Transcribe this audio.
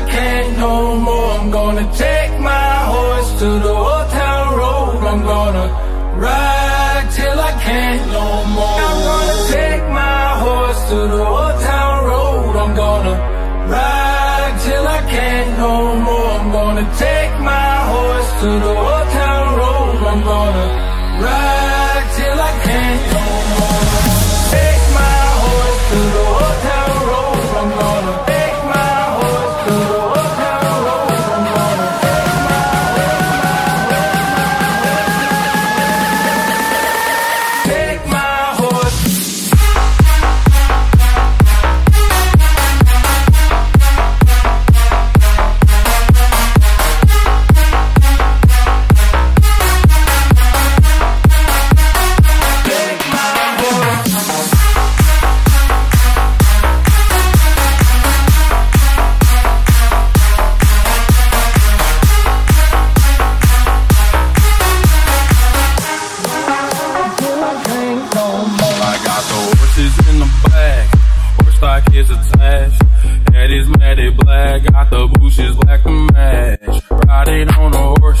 I can't no more. I'm gonna take my horse to the old town road. I'm gonna ride till I can't no more. I'm gonna take my horse to the old town road. I'm gonna ride till I can't no more. I'm gonna take my horse to the old town road. I'm gonna stock is attached. Head is matted black, got the bushes black to match. Riding on a horse,